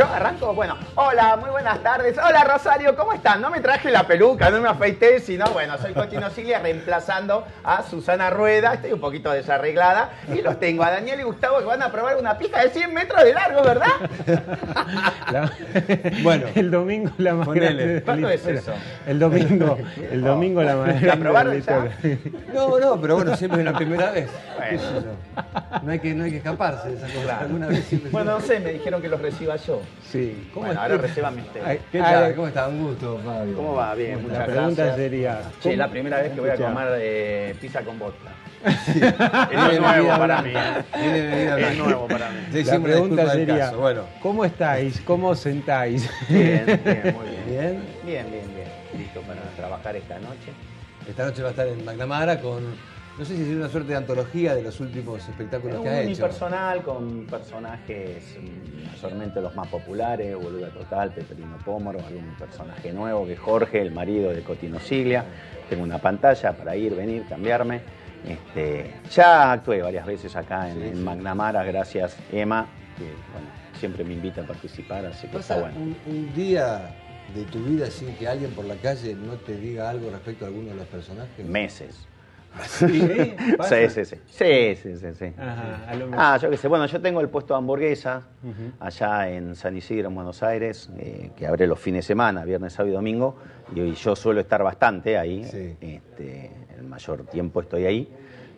Yo arranco, bueno, hola, muy buenas tardes. Hola Rosario, ¿cómo están? No me traje la peluca, no me afeité, sino, bueno, soy Cotino Cilia reemplazando a Susana Rueda. Estoy un poquito desarreglada y los tengo a Daniel y Gustavo que van a probar una pija de 100 metros de largo, ¿verdad? La- bueno, el domingo la más Ponele. grande de ¿Cuándo es eso? El domingo, el domingo la más ¿La probaron no, no, pero bueno, siempre es la primera vez. Bueno. No hay que, no hay que escaparse de esas cosas. Alguna vez siempre Bueno, no sé, me dijeron que los reciba yo. Sí. Bueno, ahora recíbanme ustedes. Ay, ¿Qué tal? ¿Cómo está? Un gusto, Fabio. ¿Cómo va? Bien, muchas La pregunta gracias. sería. Che, ¿cómo- la primera vez que voy a comer eh, pizza con vodka. Viene es nuevo para mí. Es nuevo para mí. La pregunta sería. Bueno, ¿cómo estáis? ¿Cómo sentáis? Bien, bien, muy bien. bien. Bien, bien, bien. Listo para trabajar esta noche. Esta noche va a estar en McNamara con, no sé si es una suerte de antología de los últimos espectáculos Un que ha hecho. unipersonal con personajes mm, mayormente los más populares, Boluda Total, Peperino Pómoro, algún personaje nuevo que es Jorge, el marido de Cotino Siglia. Tengo una pantalla para ir, venir, cambiarme. Este, ya actué varias veces acá en, en McNamara, gracias Emma, que bueno, siempre me invita a participar, así que está ¿Pasa bueno. un, un día de tu vida sin que alguien por la calle no te diga algo respecto a alguno de los personajes? Meses. ¿Sí? ¿Pasa? Sí, sí, sí. Sí, sí, sí, sí. Ajá, a lo mejor. Ah, yo qué sé. Bueno, yo tengo el puesto de hamburguesa allá en San Isidro, en Buenos Aires, eh, que abre los fines de semana, viernes, sábado y domingo. Y hoy yo suelo estar bastante ahí. Sí. Este, el mayor tiempo estoy ahí.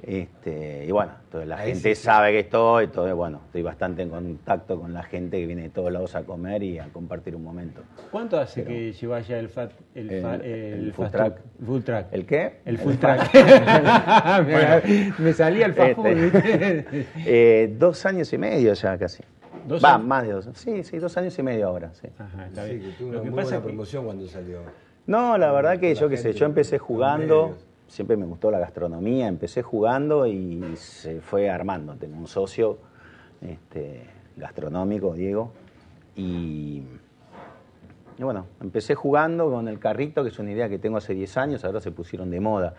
Este, y bueno, entonces la Ahí gente sí, sí. sabe que estoy, entonces bueno, estoy bastante en contacto con la gente que viene de todos lados a comer y a compartir un momento. ¿Cuánto hace que llevas ya el fat, el, El- fa- el food- Full track. ¿El qué? El full track. me, me salía el fast. Este, eh, dos años y medio ya casi. ¿Dos Va, años? más de dos. Sí, sí, dos años y medio ahora, sí. Ajá, está Sí, bien. que tuvo Lo una que muy pasa buena que promoción cuando salió. No, la verdad que La yo qué sé, yo empecé jugando, medios. Siempre me gustó la gastronomía, empecé jugando y se fue armando. Tengo un socio este, gastronómico, Diego, y, y bueno, empecé jugando con el carrito, que es una idea que tengo hace 10 años, ahora se pusieron de moda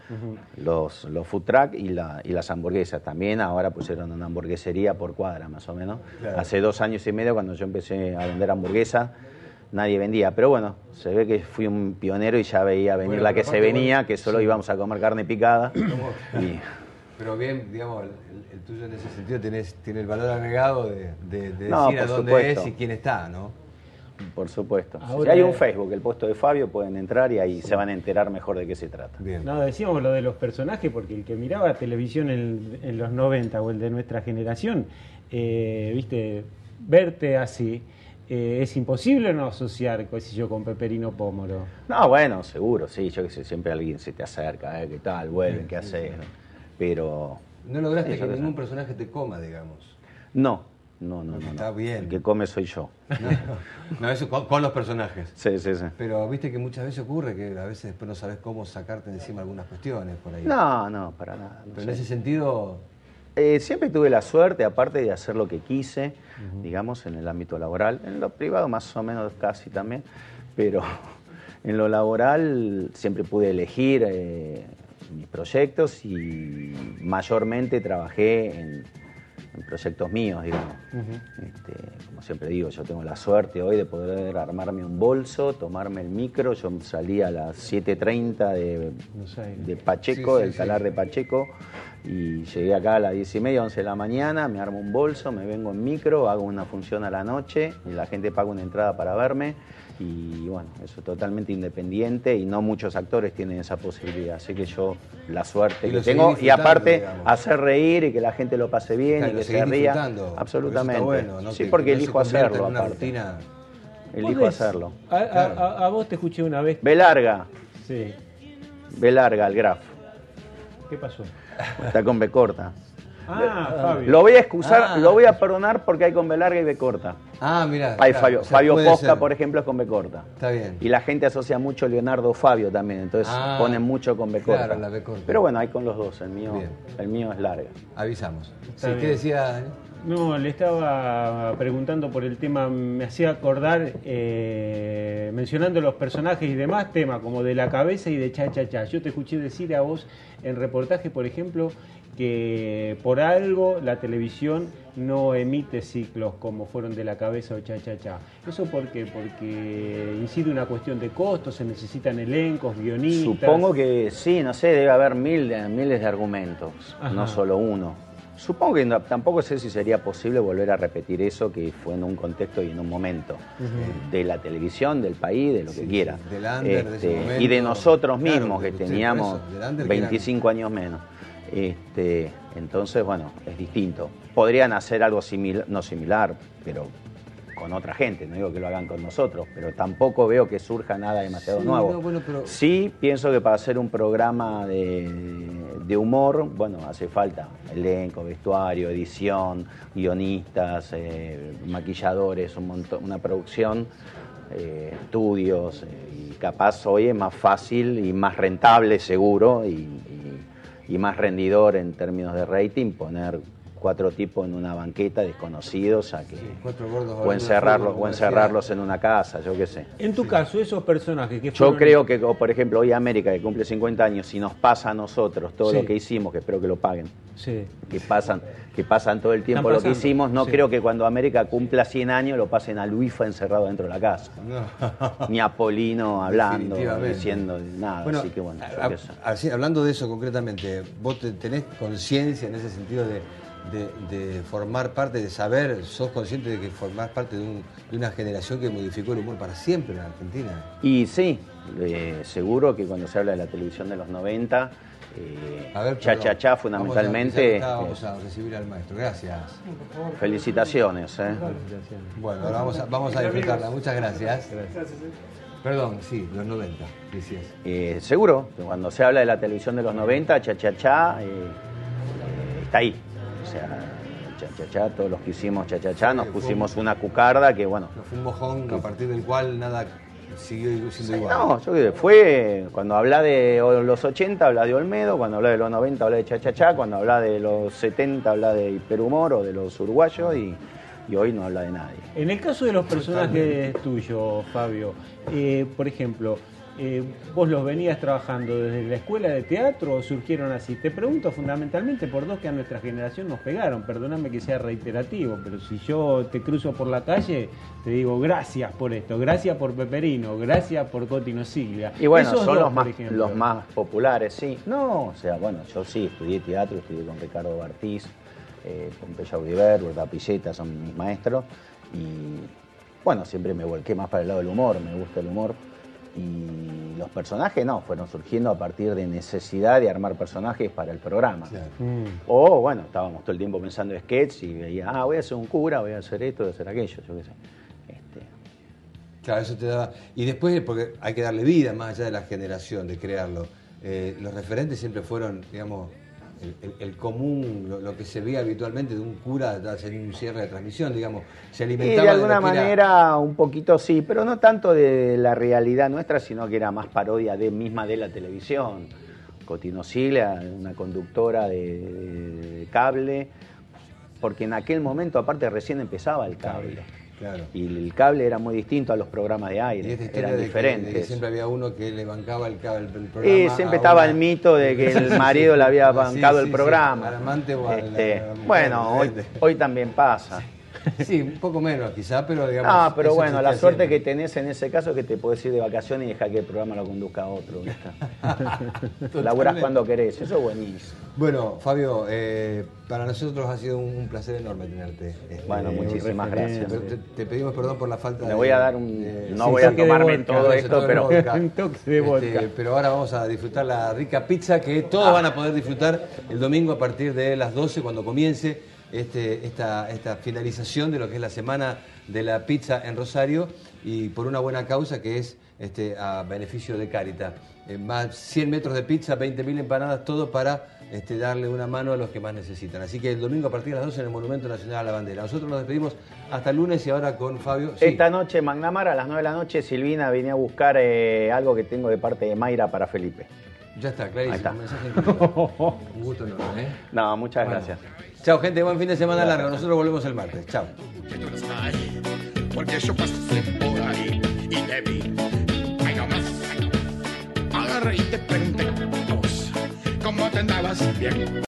los, los food truck y, la- y las hamburguesas. También ahora pusieron una hamburguesería por cuadra, más o menos. Claro. Hace dos años y medio, cuando yo empecé a vender hamburguesas, nadie vendía. Pero bueno, se ve que fui un pionero y ya veía venir Bueno, la que se venía, bueno, que solo sí. íbamos a comer carne picada. y, Pero bien, digamos, el, el tuyo en ese sentido tenés, tiene el valor agregado de, de- de No, decir a dónde supuesto. es y quién está, ¿no? por supuesto. Ahora- Si hay un Facebook, el puesto de Fabio, pueden entrar y ahí se van a enterar mejor de qué se trata. Bien. No, decíamos lo de los personajes porque el que miraba televisión en, en los 90 o el de nuestra generación, eh, viste, verte así, eh, es imposible no asociar, qué sé yo, con Peperino Pómoro. No, bueno, seguro, sí, yo que sé, siempre alguien se te acerca, eh, ¿qué tal? Vuelven, ¿qué haces? Pero No lograste que ningún sé. personaje te coma, digamos. no, no, no, no. Está no. bien. El que come soy yo. No, no, eso con, con los personajes. Sí, sí, sí. Pero viste que muchas veces ocurre que a veces después no sabes cómo sacarte de encima algunas cuestiones por ahí. No, no, para nada. no Pero sé. en ese sentido, Eh, siempre tuve la suerte, aparte de hacer lo que quise, digamos, en el ámbito laboral, en lo privado más o menos casi también, pero en lo laboral siempre pude elegir eh, mis proyectos y mayormente trabajé en, en proyectos míos, digamos. Este, como siempre digo, yo tengo la suerte hoy de poder armarme un bolso, tomarme el micro, yo salí a las 7.30 de, de Pacheco, Sí, sí, del sí. talar de Pacheco, y llegué acá a las 10 y media, 11 de la mañana, me armo un bolso, me vengo en micro, hago una función a la noche, y la gente paga una entrada para verme, y bueno, eso es totalmente independiente, y no muchos actores tienen esa posibilidad, así que yo la suerte Y que tengo, y aparte digamos. hacer reír y que la gente lo pase bien, claro, y que se ría, absolutamente. bueno, ¿no? Sí, Que- porque que no elijo hacerlo aparte, elijo ¿Podés- hacerlo. A, a- Claro. a- a vos te escuché una vez. Ve larga, Sí. ve larga el graf, ¿Qué pasó? está con B corta. Ah, Fabio. Lo voy a excusar, Ah. lo voy a perdonar porque hay con B larga y B corta. Ah, mira. Hay claro, Fabio, o sea, Fabio Posca, ser. por ejemplo, es con B corta. Está bien. Y la gente asocia mucho Leonardo Fabio también, entonces Ah, ponen mucho con B corta. claro, la B corta. Pero bueno, hay con los dos, el mío, Bien. el mío es larga. Avisamos. Sí, ¿Qué decía? No, le estaba preguntando por el tema, me hacía acordar, eh, mencionando los personajes y demás, temas como de la cabeza y de cha cha cha. Yo te escuché decir a vos en reportaje, por ejemplo, que por algo la televisión no emite ciclos como fueron de la cabeza o cha cha cha. ¿Eso por qué? Porque incide una cuestión de costos, se necesitan elencos, guionistas. Supongo que sí, no sé, debe haber mil de- miles de argumentos, Ajá. no solo uno. Supongo que no- tampoco sé si sería posible volver a repetir eso que fue en un contexto y en un momento de la televisión, del país, de lo que quiera. sí, del under de ese Este, momento. y de nosotros mismos, que teníamos eso, del under que eran- 25 años menos. Este, entonces, bueno, es distinto. Podrían hacer algo similar, no similar, pero con otra gente, no digo que lo hagan con nosotros, pero tampoco veo que surja nada demasiado Sí, nuevo. no, bueno, pero- Sí, pienso que para hacer un programa de, de humor, bueno, hace falta elenco, vestuario, edición, guionistas, eh, maquilladores, un montón, una producción, eh, estudios, eh, y capaz hoy es más fácil y más rentable, seguro, y, y- más rendidor en términos de rating poner cuatro tipos en una banqueta desconocidos a que Sí, cuatro gordos o encerrarlos o en una casa, yo qué sé. En tu caso, esos personajes que Yo creo que, o por ejemplo, hoy América, que cumple 50 años, si nos pasa a nosotros todo Sí. lo que hicimos, que espero que lo paguen, Sí. que pasan, que pasan todo el tiempo lo que hicimos, no sí. creo que cuando América cumpla 100 años lo pasen a Luifa encerrado dentro de la casa. No. Ni a Polino hablando, diciendo nada. Bueno, así que bueno, yo a- qué sé. así, hablando de eso concretamente, ¿vos te- tenés conciencia en ese sentido de, de- de formar parte, de saber, sos consciente de que formás parte de, un- de una generación que modificó el humor para siempre en Argentina? Y sí, eh, seguro que cuando se habla de la televisión de los 90, eh, A ver, cha cha cha Vamos a- fundamentalmente, Vamos a recibir al maestro, gracias. felicitaciones. eh. Bueno, ahora vamos a, vamos a disfrutarla, muchas gracias. Perdón, sí, los 90, decías. Eh, seguro, que cuando se habla de la televisión de los 90, cha cha cha eh, eh, está ahí. O sea, cha cha cha, todos los que hicimos cha cha cha, nos pusimos una cucarda que bueno. No fue un mojón a partir del cual nada siguió siendo igual. No, yo creo que fue cuando habla de los 80 habla de Olmedo, cuando habla de los 90 habla de cha cha cha, cuando habla de los 70 habla de hiperhumor o de los uruguayos y, y hoy no habla de nadie. En el caso de los personajes tuyos, Fabio, eh, por ejemplo, eh, vos los venías trabajando desde la escuela de teatro o surgieron así. Te pregunto fundamentalmente por dos que a nuestra generación nos pegaron. Perdóname que sea reiterativo, pero si yo te cruzo por la calle, te digo gracias por esto, gracias por Peperino, gracias por Cotino Siglia. Y bueno, Esos son dos, los más, los más populares, sí. No, o sea, bueno, yo sí estudié teatro, estudié con Ricardo Bartiz, eh, con Pello Audiver, Urda Pilleta, son mis maestros. Y bueno, siempre me volqué más para el lado del humor, me gusta el humor. Y los personajes no, fueron surgiendo a partir de necesidad de armar personajes para el programa. Claro. Mm. O bueno, estábamos todo el tiempo pensando en sketch y veía, ah, voy a hacer un cura, voy a hacer esto, voy a hacer aquello, yo qué sé. Este, Claro, eso te daba. Y después, porque hay que darle vida más allá de la generación, de crearlo. eh, los referentes siempre fueron, digamos, el, el- el común, lo, lo que se veía habitualmente de un cura hacer un cierre de transmisión, digamos. Se Y alimentaba de alguna era- manera un poquito sí, pero no tanto de la realidad nuestra, sino que era más parodia de misma de la televisión. Cotino Siglia, una conductora de, de- de cable, porque en aquel momento aparte recién empezaba el cable. Claro. Y el cable era muy distinto a los programas de Y aire, eran de que- de diferentes. que siempre había uno que le bancaba el, cable- el Y programa. siempre a estaba una- el mito de que el marido sí. le había Sí, bancado sí, el programa. al amante o Este, bueno, hoy, hoy también pasa. Sí, un poco menos quizá, pero digamos. Ah, pero bueno, la suerte que tenés en ese caso es que te podés ir de vacaciones y dejar que el programa lo conduzca otro. ¿viste? Laburás cuando querés, eso es buenísimo. Bueno, Fabio, eh, para nosotros ha sido un, placer enorme tenerte. Este, Bueno, muchísimas gracias. Te, te pedimos perdón por la falta Me de. voy a dar un. de- No voy a tomarme vodka, todo esto, pero. Un toque de Este, vodka. pero ahora vamos a disfrutar la rica pizza que todos van a poder disfrutar el domingo a partir de las 12 cuando comience este, esta, esta finalización de lo que es la semana de la pizza en Rosario y por una buena causa que es este, a beneficio de Carita. Eh, más 100 metros de pizza, 20.000 empanadas, todo para este, darle una mano a los que más necesitan. Así que el domingo a partir de las 12 en el Monumento Nacional a la Bandera. Nosotros nos despedimos hasta el lunes y ahora con Fabio. Sí. Esta noche, Magnamar, a las 9 de la noche, Silvina viene a buscar eh, algo que tengo de parte de Mayra para Felipe. Ya está, clarísimo. Está. Un mensaje. Un gusto enorme. ¿eh? No, muchas Bueno. gracias. Chao, gente. Buen fin de semana largo. Nosotros volvemos el martes. Chao. Porque yo pasé por ahí y te vi. Ay, no más. Agarré y te pregunté, ¿cómo te andabas bien?